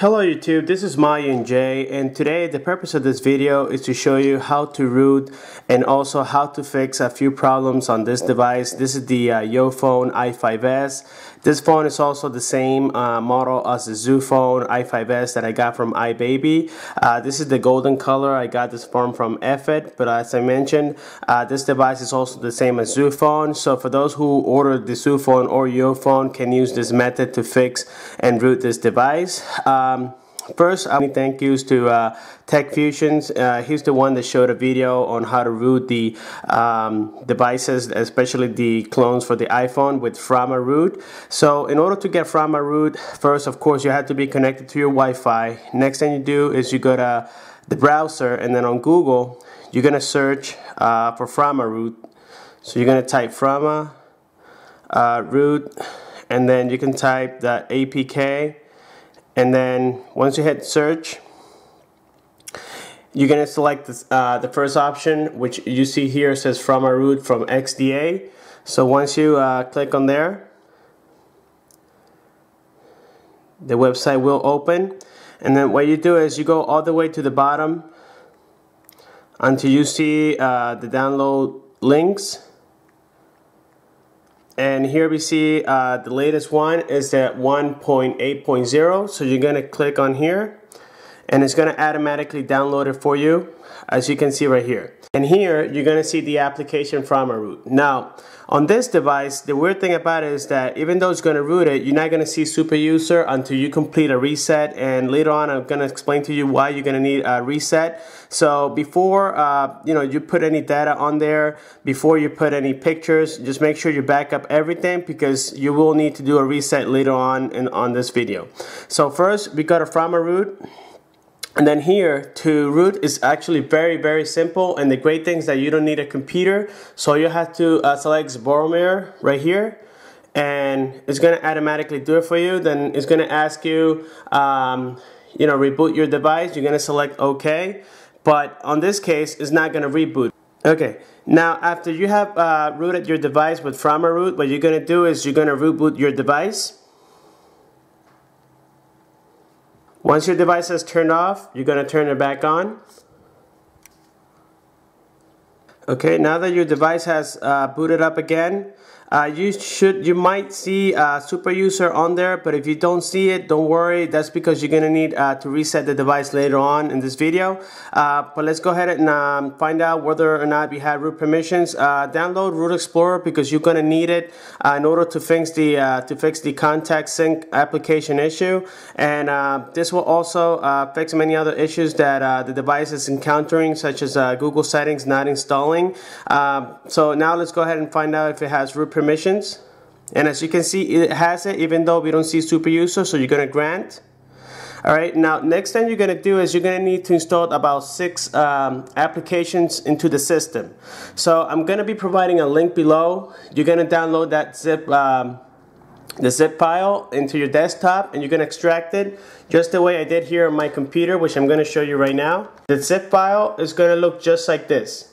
Hello YouTube, this is Mayun Jay and today the purpose of this video is to show you how to root and also how to fix a few problems on this device. This is the uh, YoPhone i5s. This phone is also the same uh, model as the Zophone i5s that I got from iBaby. Uh, this is the golden color. I got this phone from Effet, but as I mentioned, uh, this device is also the same as Zophone. So for those who ordered the Zophone or YoPhone can use this method to fix and root this device. Um, First, I want to thank yous to uh, Tech Fusions. Uh, he's the one that showed a video on how to root the um, devices, especially the clones for the iPhone with Framaroot. So in order to get Framaroot, first, of course, you have to be connected to your Wi-Fi. Next thing you do is you go to the browser and then on Google, you're going to search uh, for Framaroot. So you're going to type Frama uh, root and then you can type the APK and then once you hit search you're going to select this, uh, the first option which you see here says Framaroot from XDA so once you uh, click on there the website will open. And then what you do is you go all the way to the bottom until you see uh, the download links and here we see uh, the latest one is at 1.8.0 so you're gonna click on here and it's gonna automatically download it for you as you can see right here and here you're gonna see the application Framaroot now on this device, the weird thing about it is that even though it's to root it, you're not to see super user until you complete a reset. And later on, I'm to explain to you why you're to need a reset. So before uh, you know you put any data on there, before you put any pictures, just make sure you back up everything because you will need to do a reset later on in on this video. So first, we got a Framaroot. And then here to root is actually very, very simple. And the great thing is that you don't need a computer. So you have to uh, select Boromir right here. And it's going to automatically do it for you. Then it's going to ask you, um, you know, reboot your device. You're going to select OK. But on this case, it's not going to reboot. Okay, now after you have uh, rooted your device with Framaroot, what you're going to do is you're going to reboot your device. Once your device is turned off, you're going to turn it back on. Okay, now that your device has uh, booted up again, uh, you should you might see uh, super user on there but if you don't see it don't worry. That's because you're gonna need uh, to reset the device later on in this video. Uh, but let's go ahead and um, find out whether or not we have root permissions. Uh, download root explorer because you're gonna need it uh, in order to fix the to fix the contact sync application issue. And this will also fix many other issues that the device is encountering such as Google settings not installing. So now let's go ahead and find out if it has root permissions. And as you can see, it has it even though we don't see super user, so you're going to grant. Alright, now next thing you're going to do is you're going to need to install about six um, applications into the system. So I'm going to be providing a link below. You're going to download that zip, um, the zip file into your desktop and you're to extract it just the way I did here on my computer, which I'm going to show you right now. The zip file is going to look just like this.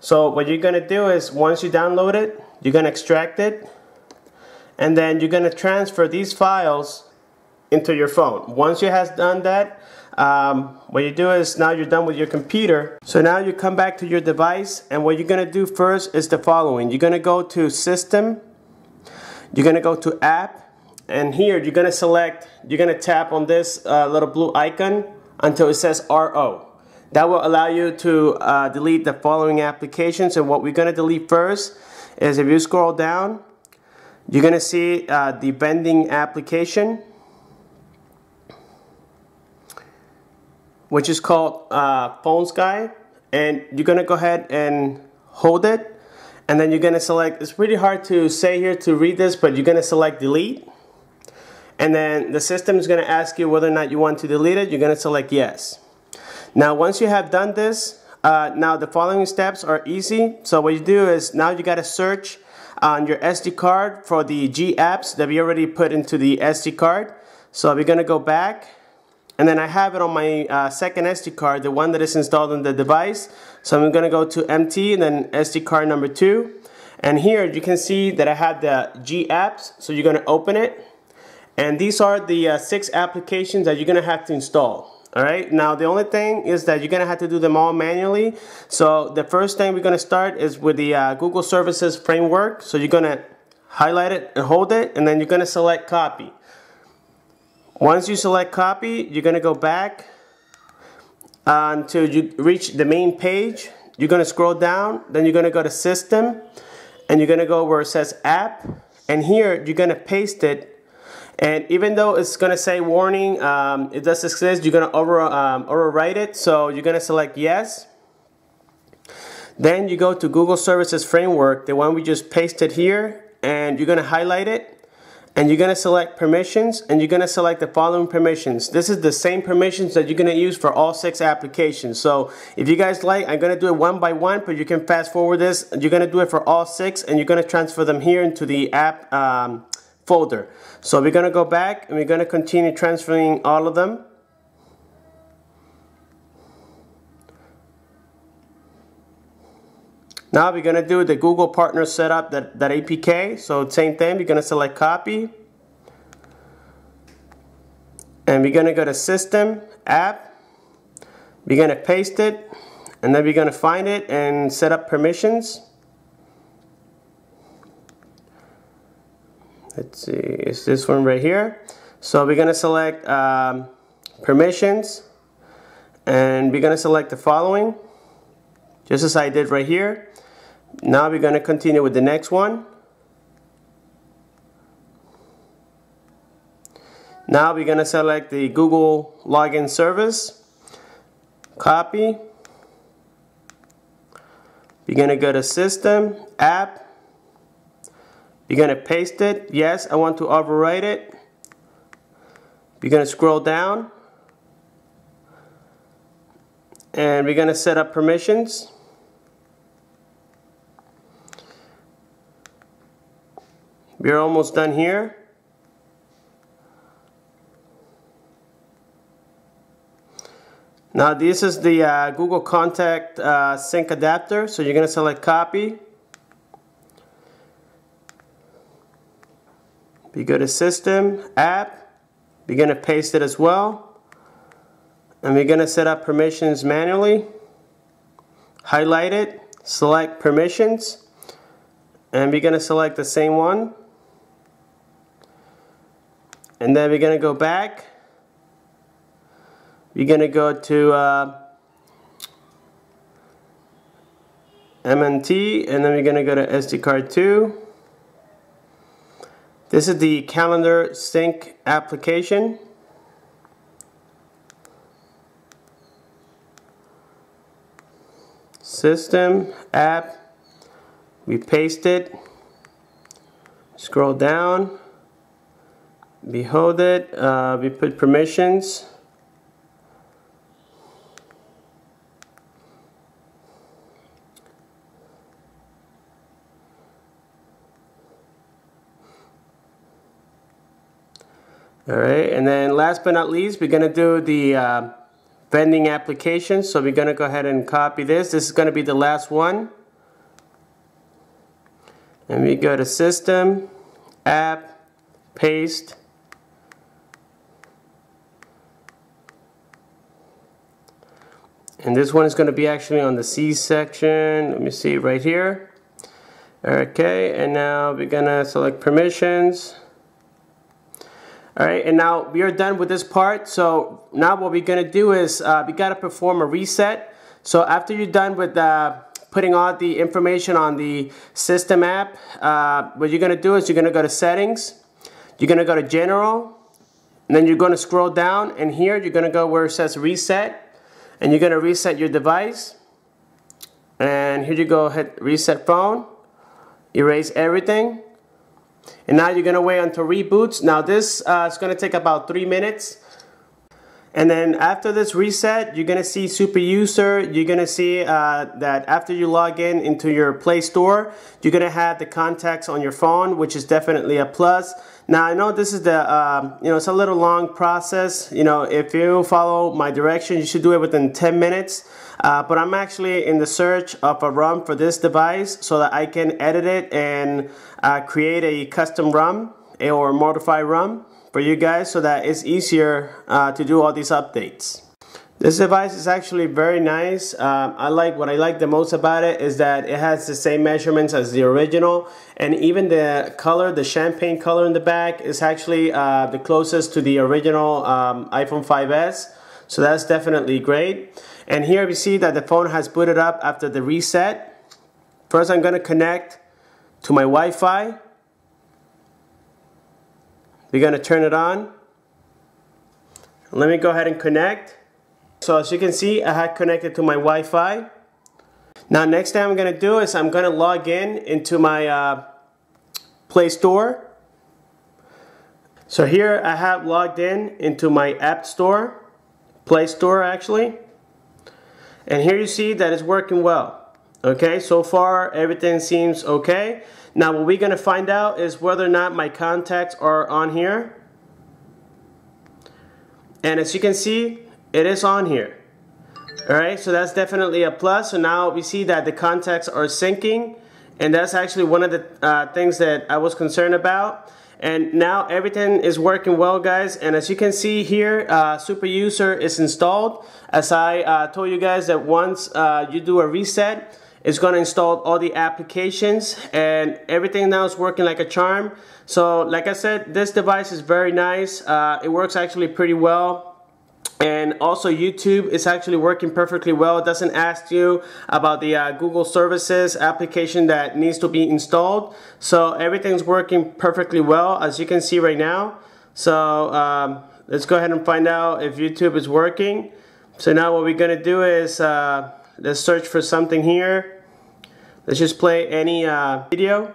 So what you're going to do is once you download it, you're going to extract it and then you're going to transfer these files into your phone. Once you have done that, um, what you do is now you're done with your computer. So now you come back to your device and what you're going to do first is the following. You're going to go to System, you're going to go to App, and here you're going to select, you're going to tap on this uh, little blue icon until it says RO. That will allow you to uh, delete the following applications and what we're going to delete first is if you scroll down, you're going to see uh, the vending application, which is called uh, PhoneSky. And you're going to go ahead and hold it. And then you're going to select, it's pretty hard to say here to read this, but you're going to select delete. And then the system is going to ask you whether or not you want to delete it. You're going to select yes. Now, once you have done this, uh, now the following steps are easy. So what you do is now you got to search on your SD card for the G apps that we already put into the SD card. So we're going to go back and then I have it on my uh, second SD card, the one that is installed on the device. So I'm going to go to MT and then SD card number two. And here you can see that I have the G apps. So you're going to open it And these are the uh, six applications that you're going to have to install. All right, now the only thing is that you're gonna have to do them all manually. So the first thing we're gonna start is with the uh, Google Services Framework. So you're gonna highlight it and hold it, and then you're gonna select copy. Once you select copy, you're gonna go back uh, until you reach the main page. You're gonna scroll down, then you're gonna go to system, and you're gonna go where it says app, and here you're gonna paste it and even though it's to say warning, um, it does exist, you're to over, um, overwrite it. So you're to select yes. Then you go to Google Services Framework, the one we just pasted here, and you're to highlight it. And you're to select permissions, and you're to select the following permissions. This is the same permissions that you're to use for all six applications. So if you guys like, I'm to do it one by one, but you can fast forward this. You're to do it for all six, and you're to transfer them here into the app um, folder. So we're going to go back and we're going to continue transferring all of them. Now we're going to do the Google Partner Setup, that, that APK. So same thing, we're going to select copy. And we're going to go to System, App. We're going to paste it. And then we're going to find it and set up permissions. Let's see it's this one right here? So we're gonna select um, permissions and we're gonna select the following just as I did right here. Now we're gonna continue with the next one. Now we're gonna select the Google login service copy. We're gonna go to system app you're going to paste it. Yes, I want to overwrite it. You're going to scroll down. And we're going to set up permissions. We're almost done here. Now this is the uh, Google Contact uh, Sync adapter. So you're going to select copy. We go to System, App. We're going to paste it as well. And we're going to set up permissions manually. Highlight it, select permissions. And we're going to select the same one. And then we're going to go back. We're going to go to uh, MNT and then we're going to go to SD card 2 this is the calendar sync application. System, app, we paste it, scroll down, behold it, uh, we put permissions, All right, and then last but not least, we're going to do the uh, vending application. So we're going to go ahead and copy this. This is going to be the last one. And we go to System, App, Paste. And this one is going to be actually on the C section. Let me see right here. Okay, and now we're going to select permissions. All right, and now we are done with this part. So now what we're gonna do is uh, we gotta perform a reset. So after you're done with uh, putting all the information on the system app, uh, what you're gonna do is you're gonna go to settings, you're gonna go to general, and then you're gonna scroll down and here you're gonna go where it says reset, and you're gonna reset your device. And here you go, hit reset phone, erase everything. And now you're to wait until reboots. Now this uh, is to take about three minutes. And then after this reset, you're to see super user. You're to see uh, that after you log in into your Play Store, you're to have the contacts on your phone, which is definitely a plus. Now I know this is the, uh, you know, it's a little long process. You know, if you follow my direction, you should do it within 10 minutes. Uh, but I'm actually in the search of a ROM for this device so that I can edit it and uh, create a custom ROM or modify ROM for you guys so that it's easier uh, to do all these updates. This device is actually very nice. Um, I like what I like the most about it is that it has the same measurements as the original and even the color, the champagne color in the back is actually uh, the closest to the original um, iPhone 5s. So that's definitely great. And here we see that the phone has booted up after the reset. First I'm going to connect to my Wi-Fi. We're going to turn it on. Let me go ahead and connect. So as you can see, I had connected to my Wi-Fi. Now next thing I'm going to do is I'm going to log in into my uh, Play Store. So here I have logged in into my App Store, Play Store actually. And here you see that it's working well. Okay, so far everything seems okay. Now what we're going to find out is whether or not my contacts are on here. And as you can see, it is on here. Alright, so that's definitely a plus. So now we see that the contacts are syncing and that's actually one of the uh, things that I was concerned about. And now everything is working well guys and as you can see here uh, Super User is installed. As I uh, told you guys that once uh, you do a reset it's going to install all the applications and everything now is working like a charm. So like I said this device is very nice. Uh, it works actually pretty well and also YouTube is actually working perfectly well. It doesn't ask you about the uh, Google services application that needs to be installed. So everything's working perfectly well as you can see right now. So um, let's go ahead and find out if YouTube is working. So now what we're gonna do is uh, let's search for something here. Let's just play any uh, video.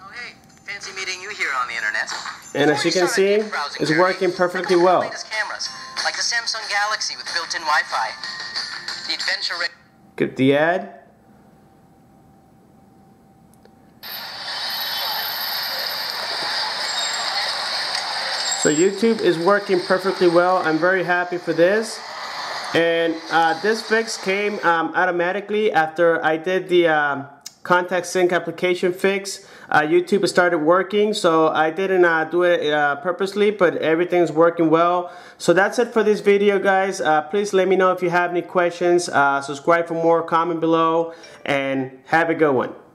Oh hey, fancy meeting you here on the internet. And as you can see, it's working perfectly well. Like the Samsung Galaxy with built-in Wi-Fi. The adventure Get the ad. So YouTube is working perfectly well. I'm very happy for this. And uh, this fix came um, automatically after I did the uh, contact sync application fix. Uh, YouTube started working, so I didn't uh, do it uh, purposely, but everything's working well. So that's it for this video, guys. Uh, please let me know if you have any questions. Uh, subscribe for more, comment below, and have a good one.